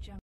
jump.